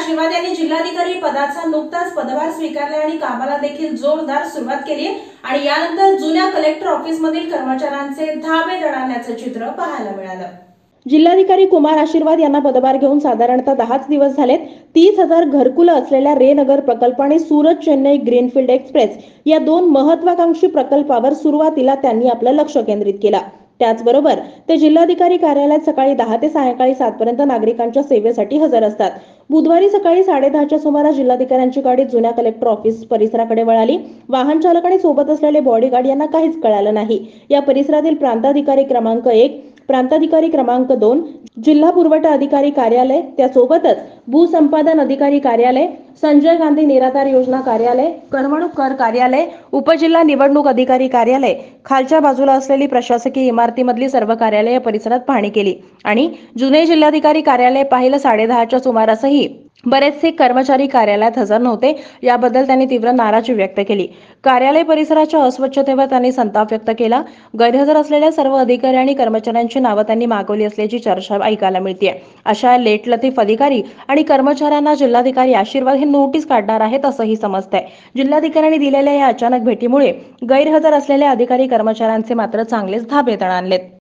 आशीर्वाद यांनी जिल्हाधिकारी पदाचा नुकताच पदभार स्वीकारला आणि कामाला देखील जोरदार सुरुवात केली आणि यानंतर जुन्या कलेक्टर ऑफिसमधील कर्मचाऱ्यांचे धाबे दणाणण्याचं चित्र पाहायला मिळालं. जिल्हाधिकारी कुमार आशीर्वाद यांना पदभार घेऊन साधारणतः दहाच दिवस झालेत. तीस हजार घरकुलं असलेल्या रेनगर प्रकल्प आणि सुरत चेन्नई ग्रीनफील्ड एक्सप्रेस या दोन महत्वाकांक्षी प्रकल्पावर सुरुवातीला त्यांनी आपलं लक्ष केंद्रित केलं. त्याचबरोबर ते जिल्हाधिकारी कार्यालयात सकाळी दहा ते सायंकाळी सातपर्यंत नागरिकांच्या सेवेसाठी हजर असतात. बुधवारी सकाळी साडेदहाच्या सुमारास जिल्हाधिकाऱ्यांची गाडी जुन्या कलेक्टर ऑफिस परिसराकडे वळाली. वाहन चालक आणि सोबत असलेले बॉडीगार्ड यांना काहीच कळालं नाही. या परिसरातील प्रांताधिकारी क्रमांक एक प्रांताधिकारी क्रमांक दोन जिल्हा पुरवठा अधिकारी कार्यालय त्यासोबतच भूसंपादन अधिकारी कार्यालय संजय गांधी निराधार योजना कार्यालय करमणूक कर कार्यालय उपजिल्हा निवडणूक अधिकारी कार्यालय खालच्या बाजूला असलेली प्रशासकीय इमारतीमधली सर्व कार्यालय परिसरात पाहणी केली. आणि जुने जिल्हाधिकारी कार्यालय पाहिलं साडेदहाच्या सुमारासही बरेचसे कर्मचारी कार्यालयात हजर नव्हते. याबद्दल त्यांनी तीव्र नाराजी व्यक्त केली. कार्यालय परिसराच्या अस्वच्छतेवर त्यांनी संताप व्यक्त केला. गैरहजर असलेल्या सर्व अधिकारी आणि कर्मचाऱ्यांची नावं त्यांनी मागवली असल्याची चर्चा ऐकायला मिळते अशा लेट लतीफ अधिकारी आणि कर्मचाऱ्यांना जिल्हाधिकारी आशीर्वाद हे नोटीस काढणार आहेत असंही समजतंय. जिल्हाधिकाऱ्यांनी दिलेल्या या अचानक भेटीमुळे गैरहजर असलेल्या अधिकारी कर्मचाऱ्यांचे मात्र चांगलेच धाबे आणलेत.